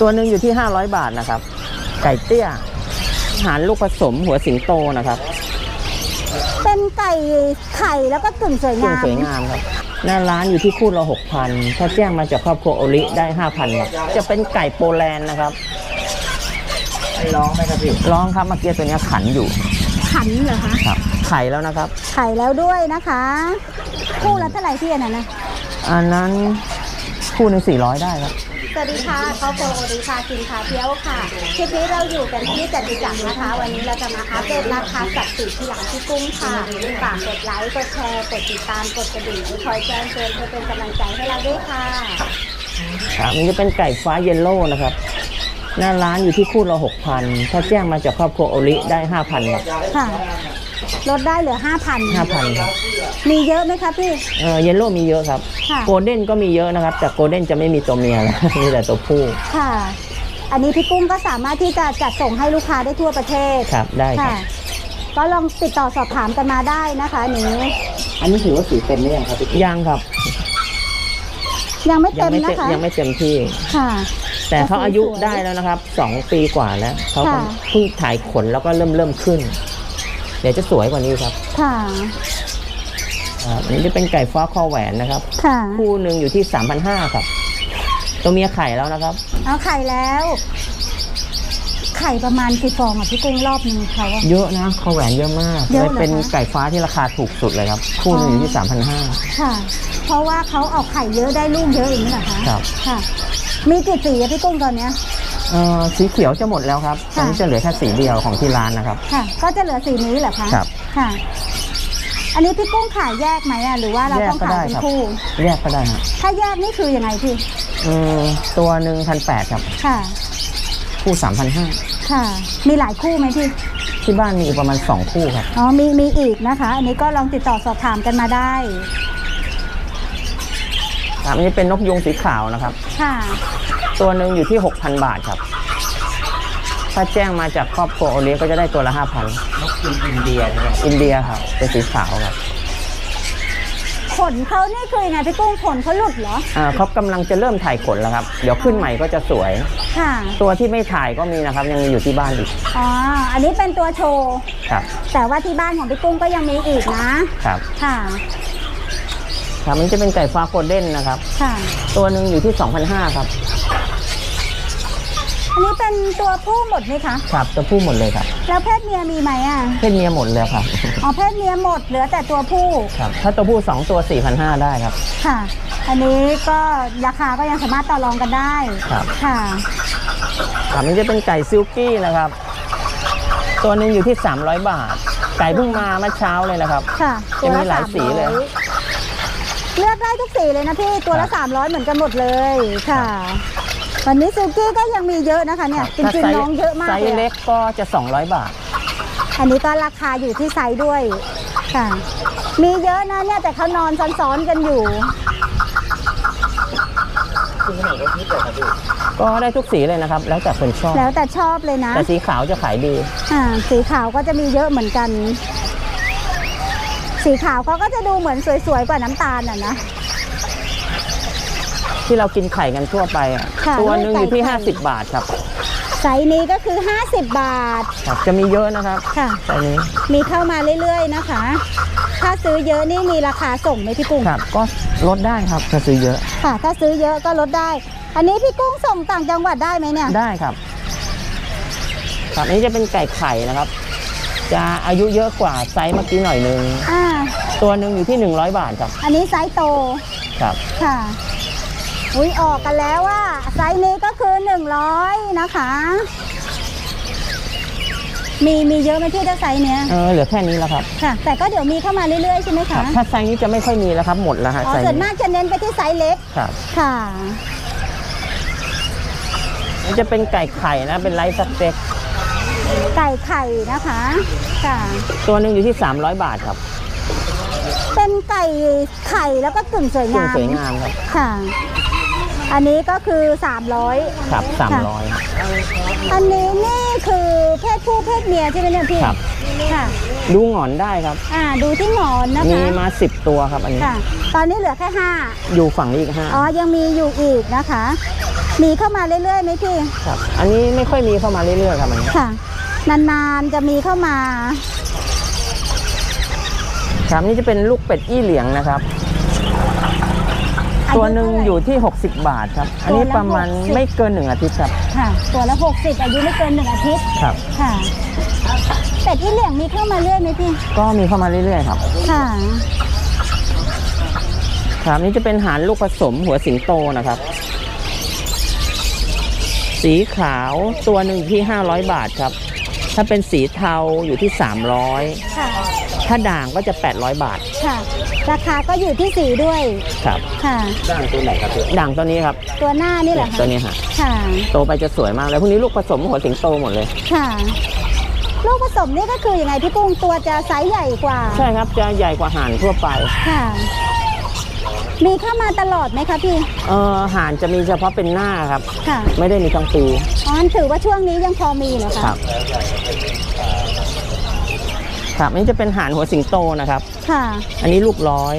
ตัวหนึ่งอยู่ที่ 500 บาทนะครับ ไก่เตี้ยอาหารลูกผสมหัวสิงโตนะครับเป็นไก่ไข่แล้วก็กึ่งสวยเครื่องงามสวยงามครับ หน้าร้านอยู่ที่คู่ละ6,000ถ้าแจ้งมาจากครอบครัวโอลิได้5,000ครับจะเป็นไก่โปแลนด์นะครับไม่ร้องไหมครับพี่ร้องครับเมื่อกี้ตัวเนี้ยขันอยู่ ขันเหรอคะครับไข่แล้วนะครับ ไข่แล้วด้วยนะคะ คู่ละเท่าไหร่พี่อันนั้นนะอันนั้นคู่หนึ่ง400ได้ครับ สวัสดีค่ะเขาโปรโอดีพากินขาเที่ยวค่ะคลิปนี้เราอยู่กันที่จตุจักรนะคะ วันนี้เราจะมาอัปเดตราคาสัตว์ปีกที่หลังที่กุ้งค่ะฝากกดไลค์กดแชร์กดติดตามกดกระดิ่งคอยแจ้งเตือนเพื่อเป็นกำลังใจให้เราด้วยค่ะ ครับนี่จะเป็นไก่ฟ้าเยลโล่นะครับ หน้าร้านอยู่ที่คู่ละ6,000ถ้าแจ้งมาจากครอบครัวโอลิได้5,000ครับค่ะ ลดได้เหลือ5,000 5,000ครับมีเยอะไหมคะพี่ เออเยลโล่มีเยอะครับ ค่ะ โกลเด้นก็มีเยอะนะครับ แต่โกลเด้นจะไม่มีตัวเมียแล้วมีแต่ตัวผู้ ค่ะ อันนี้พี่กุ้งก็สามารถที่จะจัดส่งให้ลูกค้าได้ทั่วประเทศครับได้ครัค่ะบก็ลองติดต่อสอบถามกันมาได้นะคะอันนี้อันนี้ถือว่าสีเต็มหรือยังครับพี่ยังครับ ยังไม่ยัเต็มไม่นะเต็มคะยังไม่เต็มที่ค่ะ แต่เขาอายุสวยๆได้แล้วนะครับสองปีกว่าแล้วเขาก็ค่ะ เพิ่งถ่ายขนแล้วก็เริ่มเริ่มขึ้น เดี๋ยวจะสวยกว่านี้ครับค่ะ อ่าอันนี้จะเป็นไก่ฟ้าคอแหวนนะครับ ค่ะ คู่หนึ่งอยู่ที่3,500ครับ ตัวเมียไข่แล้วนะครับ เอาไข่แล้ว ไข่ประมาณกี่ฟองอะพี่กุ้งรอบหนึงเขาอะ เยอะนะคอแหวนเยอะมากเยอะเลยเหรอคะเป็นไก่ฟ้าที่ราคาถูกสุดเลยครับ คู่หนึ่งอยู่ที่3,500 ค่ะ เพราะว่าเขาเอาไข่เยอะได้ลูกเยอะอย่างนี้เหรอคะครับ ค่ะ มีกี่สีอะพี่กุ้งตอนเนี้ย เอ่อสีเขียวจะหมดแล้วครับตอค่ะนนี้จะเหลือแค่สีเดียวของที่ร้านนะครับ ค่ะ ก็จะเหลือสีนี้เหรอคะครับ ค่ะ อันนี้พี่กุ้งขายแยกไหมอะหรือว่าเราแยกต้องก็ขายได้เป็นครับ คู่ แยกก็ได้ครับถ้าแยกนี่คือยังไงพี่อืมตัวหนึ่งพันแปดครับ ค่ะ คู่สามพันห้าค่ะ มีหลายคู่ไหมพี่ ที่บ้านมีอีกประมาณสองคู่ครับ อ๋อมีมีอีกนะคะ อันนี้ก็ลองติดต่อสอบถามกันมาได้ ครับอันนี้เป็นนกยุงสีขาวนะครับ ค่ะ ตัวหนึ่งอยู่ที่ 6,000 บาทครับ ถ้าแจ้งมาจากครอบครัวโอเลี้ยงก็จะได้ตัวละ5,000นกกินอินเดียใช่ไหมครับอินเดียครับ เป็นสีขาวครับขนเขานี่คือยังไงพี่กุ้งขนเขาหลุดเหรอ อ่าเขากำลังจะเริ่มถ่ายขนแล้วครับ เดี๋ยวขึ้นใหม่ก็จะสวย ค่ะ ตัวที่ไม่ถ่ายก็มีนะครับ ยังมีอยู่ที่บ้านอีกอ๋อ อันนี้เป็นตัวโชว์ ครับแต่ว่าที่บ้านของพี่กุ้งก็ยังมีอีกนะ ครับค่ะ ครับมันจะเป็นไก่ฟ้าโกลเด้นนะครับ ค่ะ ตัวหนึ่งอยู่ที่2,500ครับ อันนี้เป็นตัวผู้หมดไหมคะ ครับตัวผู้หมดเลยครับ แล้วเพศเมียมีไหมอะ เพศเมียหมดเลยครับ อ๋อเพศเมียหมดเหลือแต่ตัวผู้ ครับ ถ้าตัวผู้ 2 ตัว 4,500 ได้ครับ ค่ะ อันนี้ก็ราคาก็ยังสามารถต่อรองกันได้ ครับ ค่ะ ครับนี่จะเป็นไก่ซิลกี้นะครับ ตัวหนึ่งอยู่ที่ 300 บาท ไก่เพิ่งมาเมื่อเช้าเลยนะครับ ค่ะตัวจะละมีหลายสามสีร้อเลยยเลือกได้ทุกสีเลยนะพี่ ตัวละครับสามร้อยเหมือนกันหมดเลย ค่ะ วันนี้ซิลกี้ก็ยังมีเยอะนะคะเนี่ยจถ้าริงไซๆส์น้องเยอะมากไซเลยส์เล็อะกก็จะ 200 บาท อันนี้ก็ราคาอยู่ที่ไซส์ด้วยค่ะ มีเยอะนะเนี่ยแต่เขานอนซ้อนๆกันอยู่คือขนาดรถนิดเลยครับพี่ก็ได้ทุกสีเลยนะครับ แล้วแต่คนชอบ แล้วแต่ชอบเลยนะแต่สีขาวจะขายดี อ่าสีขาวก็จะมีเยอะเหมือนกัน สีขาวเขาก็จะดูเหมือนสวยๆกว่าน้ำตาลอะนะ ที่เรากินไข่กันทั่วไปอะค่ะตัวหนึ่งอยู่ที่ไก่ไข่50 บาทครับไซส์นี้ก็คือ 50 บาทครับจะมีเยอะนะครับค่ะ ไซส์นี้มีเข้ามาเรื่อยๆนะคะ ถ้าซื้อเยอะนี่มีราคาส่งไหมพี่กุ้ง ครับก็ลดได้ครับถ้าซื้อเยอะค่ะ ถ้าซื้อเยอะก็ลดได้ อันนี้พี่กุ้งส่งต่างจังหวัดได้ไหมเนี่ย ได้ครับครับอันนี้จะเป็นไก่ไข่นะครับ จะอายุเยอะกว่าไซส์เมื่อกี้หน่อยนึงอ่า ตัวหนึ่งอยู่ที่ 100 บาทครับอันนี้ไซส์โต ครับ ค่ะ อุ้ยออกกันแล้วว่าไซส์นี้ก็คือ 100 นะคะ มีมีเยอะไหมพี่ถ้าไซส์เนี้ยเออเหลือแค่นี้แล้วครับค่ะ แต่ก็เดี๋ยวมีเข้ามาเรื่อยๆใช่ไหมครัคะบถ้าไซส์นี้จะไม่ค่อยมีแล้วครับหมดแล้วฮะอ๋อไซส์ส่วนนี้มากจะเน้นไปที่ไซส์เล็กครับค่ะนี่จะเป็นไก่ไข่นะเป็นไลท์สเต็กไก่ไข่นะคะค่ะ ตัวหนึ่งอยู่ที่ 300 บาทครับเป็นไก่ไข่แล้วก็กึ่งสวยซึ่งงาม สวยงามครับ ค่ะ อันนี้ก็คือ 300 ครับค่ะ300อันนี้นี่คือเพศผู้เพศเมียใช่ไหมเนี่ยพี่ครับ ค่ะดูหงอนได้ครับ อ่าดูที่หงอนนะมีคะมา10ตัวครับอันนี้ ค่ะ ตอนนี้เหลือแค่ห้าอยู่ฝั่งนี้อีกห้าอ๋อยังมีอยู่อีกนะคะ มีเข้ามาเรื่อยๆไหมพี่ครับ อันนี้ไม่ค่อยมีเข้ามาเรื่อยๆครับอันนี้ค่ะ นานๆจะมีเข้ามา ครับนี่จะเป็นลูกเป็ดอี้เหลียงนะครับอายุ ตัวหนึ่งเท่าไหร่อยู่ที่ 60 บาทครับ อันนี้ตัวละประมาณ60ไม่เกินหนึ่งอาทิตย์ครับ ค่ะ ตัวละหกสิบอายุไม่เกินหนึ่งอาทิตย์ ครับ ค่ะเป็ดที่เหลี่ยงมีเข้ามาเรื่อยไหมพี่ ก็มีเข้ามาเรื่อยๆครับ ค่ะ ครับนี่จะเป็นหารลูกผสมหัวสิงโตนะครับ สีขาวตัวหนึ่งอยู่ที่ 500 บาทครับ ถ้าเป็นสีเทาอยู่ที่ 300 ค่ะ ถ้าด่างก็จะ 800 บาท ค่ะ ราคาก็อยู่ที่สีด้วยครับค่ะ ด่างตัวไหนครับพี่ด่างตัวนี้ครับตัวหน้านี่แหละตัค่ะวนี้ฮะค่ะ โตไปจะสวยมากเลยพวกนี้ลูกผสมหัวสิงโตหมดเลยค่ะลูกผสมนี่ก็คือยังไงพี่กุ้งตัวจะไซส์ใหญ่กว่า ใช่ครับจะใหญ่กว่าห่านทั่วไปค่ะ มีเข้ามาตลอดไหมคะพี่เออห่านจะมีเฉพาะเป็นหน้าครับ ค่ะ ไม่ได้มีทั้งปีอ๋อถือว่าช่วงนี้ยังพอมีเหรอคะครับ ครับอันนี้จะเป็นห่านหัวสิงโตนะครับ ค่ะ อันนี้ลูกร้อย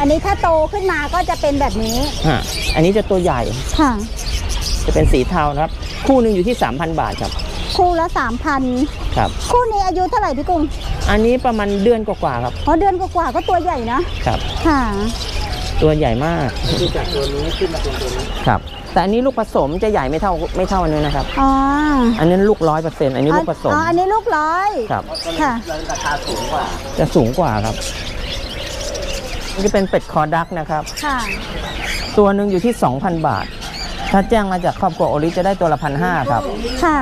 อันนี้ถ้าโตขึ้นมาก็จะเป็นแบบนี้ ฮะอันนี้จะตัวใหญ่ค่ะ จะเป็นสีเทานะครับ คู่หนึ่งอยู่ที่ 3,000 บาทครับคู่ละสามพันครับ คู่นี้อายุเท่าไหร่พี่กุ้งอันนี้ประมาณเดือนกว่าๆครับอ๋อเดือนกว่าๆก็ตัวใหญ่นะครับ ค่ะ ตัวใหญ่มากคือจากตัวนี้ขึ้นมาเป็นตัวนี้ครับ แต่อันนี้ลูกผสมจะใหญ่ไม่เท่าไม่เท่าอันนี้นะครับ อ๋ออันนี้ลูกร้อยเปอร์เซ็นต์อันนี้ลูกผสม อ๋อ อันนี้ลูกร้อยครับค่ะราคาสูงกว่า จะสูงกว่าครับนี่จะเป็นเป็ดคอดักนะครับ ค่ะ ตัวหนึ่งอยู่ที่ 2,000 บาท ถ้าแจ้งมาจากครอบครัวโอริจะได้ตัวละพันห้าครับ ค่ะ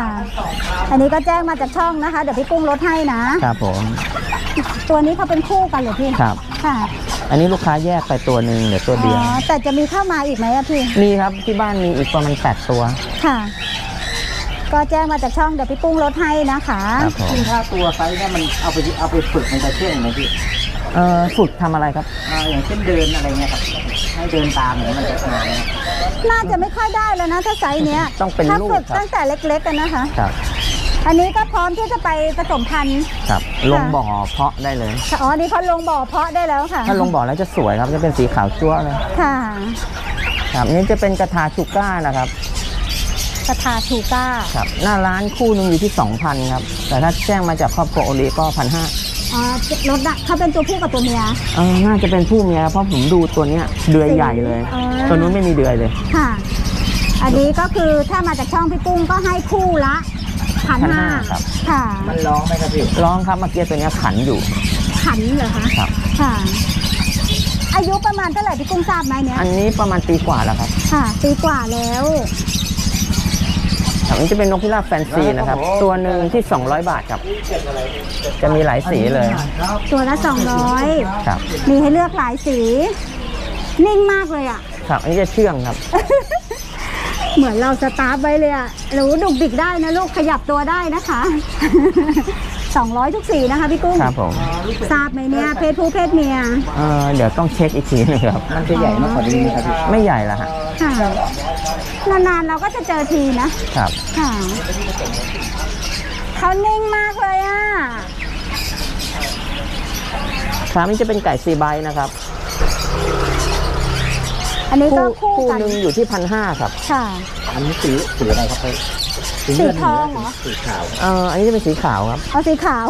อันนี้ก็แจ้งมาจากช่องนะคะ เดี๋ยวพี่กุ้งลดให้นะ ครับผม ตัวนี้เขาเป็นคู่กันเหรอพี่ครับ ค่ะอันนี้ลูกค้าแยกไปตัวหนึ่งเหลือตัวอ๋เดียวอแต่จะมีเข้ามาอีกไหมอะพี่ มีครับที่บ้านมีอีกประมาณ8ตัว ค่ะ ก็แจ้งมาจากช่องเดี๋ยวพี่กุ้งลดให้นะคะครับผมซึ่งถ้าตัวไซส์เนี่ยมันเอาไปเอาไปฝึกมันจะเชื่องไหมพี่เอ่อฝึกทำอะไรครับ อ่าอย่างเช่นเดินอะไรเงี้ยครับ ให้เดินตามอย่างเนี้ยมันจะนานไหมน่าจะไม่ค่อยได้แล้วนะถ้าไซส์เนี้ยต้องเป็นถ้าลูกฝึกครับ ตั้งแต่เล็กๆกันนะคะ ครับ อันนี้ก็พร้อมที่จะไปผสมพันธุ์ ครับ ลงบ่อเพาะได้เลย อ๋อ นี่เขาลงบ่อเพาะได้แล้วค่ะ ถ้าลงบ่อแล้วจะสวยครับจะเป็นสีขาวจั๊วเลย ค่ะ ครับอันนี้จะเป็นกระทาชูก้านะครับ กระทาชูก้า ครับ หน้าร้านคู่หนึงอยู่ที่2,000ครับ แต่ถ้าแจ้งมาจากครอบครัวโอริก็พันห้าอ๋อรถน่ะเขาเป็นตัวผู้กับตัวเมียเออน่าจะเป็นผู้เมียครับเพราะผมดูตัวเนี้ยเดือยใหญ่เลยอ๋อตัวนู้นไม่มีเดือยเลย ค่ะ อันนี้ก็คือถ้ามาจากช่องพี่กุ้งก็ให้คู่ละ พันห้า1,500ครับค่ะ มันร้องไหมครับพี่ร้องครับเมื่อกี้ตัวเนี้ยขันอยู่ขันเหรอคะครับ ค่ะ อายุประมาณเท่าไหร่พี่กุ้งทราบไหมเนี้ยอันนี้ประมาณปีกว่าแล้วครับค่ะปีกว่าแล้ว ครับอันนี้จะเป็นนกพิราบแฟนซีนะครับ ตัวหนึ่งที่ 200 บาทครับ จะมีหลายสีเลยตัวละสองร้อยครับ มีให้เลือกหลายสี นิ่งมากเลยอะ ครับ อันนี้จะเชื่องครับ เหมือนเราสตาร์ทไว้เลยอะหรือดุกดิกได้นะลูกขยับตัวได้นะคะ 200 ทุกสีนะคะพี่กุ้งครับผมทราบไหมเนี่ยเพศผู้เพศเมียเออเดี๋ยวต้องเช็คอีกทีหนึงครับ มันจะใหญ่มากกว่านี้ไหมครับพี่ไม่ใหญ่ละฮะค่ะนานๆเราก็จะเจอทีนะครับ ค่ะเขานิ่งมากเลยอะ ครับนี่จะเป็นไก่ซีไบต์นะครับ อันนี้ก็คู่คู่คู่กันหนึ่งอยู่ที่พันห้าครับค่ะ อันนี้สีสีอะไรครับพี่สีทองเหรอ สีขาวเอออันนี้จะเป็นสีขาวครับเอาสีขาว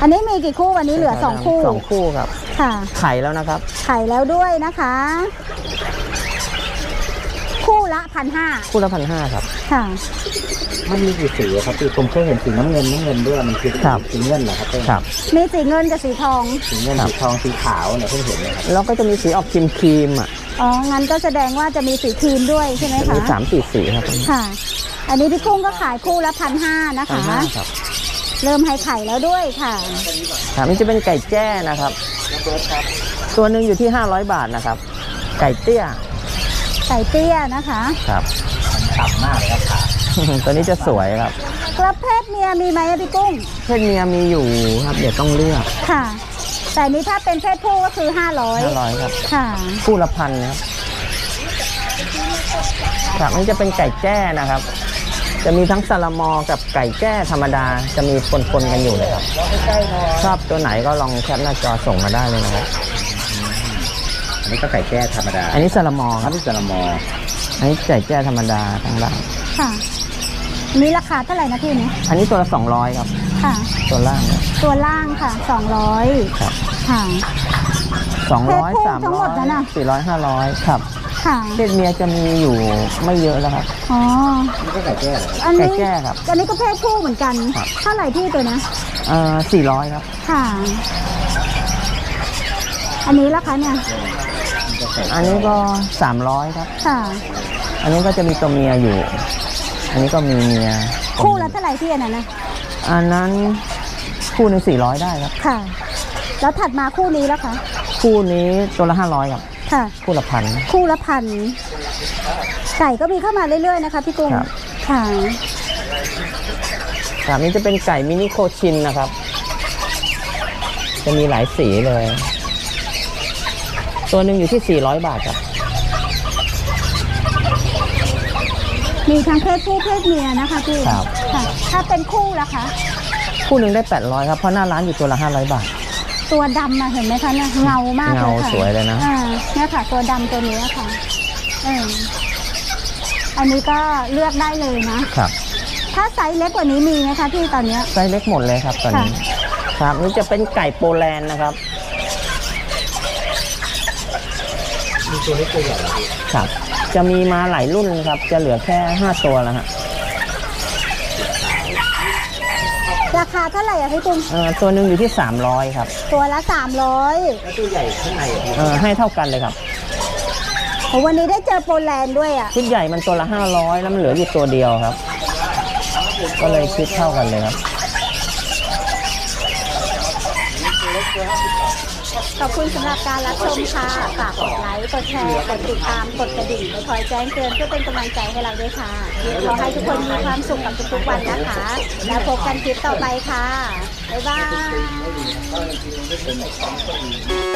อันนี้มีกี่คู่วันนี้เหลือสองคู่สองคู่ครับค่ะ ไข่แล้วนะครับ ไข่แล้วด้วยนะคะ คู่ละพันห้าคู่ละพันห้าครับค่ะ มันมีกี่สีอะครับพี่ผมเคยเห็นสีน้ำเงินน้ำเงินด้วยมันคือครับ สีเงินเหรอครับพี่ครับ มีสีเงินกับสีทอง สีเงินครับ สีทองสีขาวเนี่ยเพิ่งเห็นนะครับแล้วก็จะมีสีออกครีมครีมๆอะอ๋อ งั้นก็แสดงว่าจะมีสีครีมด้วยใช่ไหมจะคะ มีสามสี่สีครับค่ะ อันนี้พี่กุ้งก็ขายคู่ละพันห้านะพันคะ ห้าครับเริ่มให้ไข่แล้วด้วยค่ะ ครับนี่จะเป็นไก่แจ้นะครับ ตัวหนึ่งอยู่ที่ 500 บาทนะครับ ไก่เตี้ยไก่เตี้ยนะคะ ครับต่ำมากเลยครับขา ตัวนี้จะสวยครับกระเพศเมียมีไหมอะพี่กุ้ง เพศเมียมีอยู่ครับ เดี๋ยวต้องเลือกค่ะ แต่นี้ถ้าเป็นเพศผู้ก็คือห้าร้อย500ครับค่ะ คู่ละพันนะครับครับนี่จะเป็นไก่แจ้นะครับ จะมีทั้งซาลามอกับไก่แจ้ธรรมดา จะมีปนๆกันอยู่เลยครับ ชอบตัวไหนก็ลองแคปหน้าจอส่งมาได้เลยนะครับ อันนี้ก็ไก่แจ้ธรรมดาอันนี้ซาลามอคอัรันบนี้จะละมอ อันนี้ไก่แจ้ธรรมดาทั้งหลังค่ะอั นนี้ราคาเท่าไหร่นะพี่เนี่ยอันนี้ตัวละ200 ครับ ค่ะ ตัวล่างเนี่ย ตัวล่างค่ะสองร้อยครับ ค่ะสองร้อยเพศผู้สามทั้งหร้มอดยนั้นน่ะสี่ร้อยห้าร้อยครับค่ะเพศเมียจะมีอยู่ไม่เยอะแล้วครับ อ๋อนี่ก็ไก่แจ้เหรอครับอันนี้ไก่แจ้ครับอันนี้ก็เพศผู้เหมือนกันครับ เท่าไหร่พี่ตัวเนี้ยเอ่อสี่ร้อยครับ ค่ะ อันนี้ราคาเนี่ยอันนี้ก็สามร้อยครับ ค่ะ อันนี้ก็จะมีตัวเมียอยู่ อันนี้ก็มีเมียคู่ละเท่าไหร่พี่อันนั้นนะอันนั้นคู่หนึ่งสี่ร้อยได้ครับ ค่ะ แล้วถัดมาคู่นี้แล้วคะ คู่นี้ตัวละห้าร้อยครับ ค่ะ คู่ละพัน คู่ละพัน ไก่ก็มีเข้ามาเรื่อยๆนะคะพี่กุ้งครับค่ะครับนี้จะเป็นไก่มินิโคชินนะครับ จะมีหลายสีเลย ตัวหนึ่งอยู่ที่ 400 บาทครับ มีทั้งเพศผู้เพศเมียนะคะพี่ครับ ค่ะ ถ้าเป็นคู่ล่ะคะ คู่หนึ่งได้ 800 ครับ เพราะหน้าร้านอยู่ตัวละ 500 บาท ตัวดำอะเห็นไหมคะเนี่ยเงามากเลยเงาค่ะสวยเลยนะ อ่าเนี่ยค่ะ ตัวดำตัวนี้ค่ะเอออันนี้ก็เลือกได้เลยนะ ครับ ถ้าไซส์เล็กกว่านี้มีไหมคะพี่ตอนเนี้ย ไซส์เล็กหมดเลยครับตอนนี้ ครับนี่จะเป็นไก่โปแลนด์นะครับ มีตัวเล็กตัวใหญ่เหรอพี่ครับ จะมีมาหลายรุ่นครับ จะเหลือแค่ 5 ตัวแล้วฮะราคาเท่าไหร่อะพี่ตุ้มเอ่อตัวหนึ่งอยู่ที่ 300 ครับตัวละสามร้อยแล้วตัวใหญ่ข้างในอะพี่เอ่อให้เท่ากันเลยครับโอ้วันนี้ได้เจอโปแลนด์ด้วยอะชุดใหญ่มันตัวละ 500 แล้วมันเหลืออยู่ตัวเดียวครับ ก็เลยคิดเท่ากันเลยครับ ขอบคุณสำหรับการรับชมค่ะฝากกดไลค์กดแชร์กดติดตามกดกระดิ่งไปคอยแจ้งเตือนเพื่อเป็นกำลังใจให้เราด้วยค่ะขอให้ทุกคนมีความสุขกับทุกๆวันนะคะ แล้วพบกันคลิปต่อไปค่ะบ๊ายบาย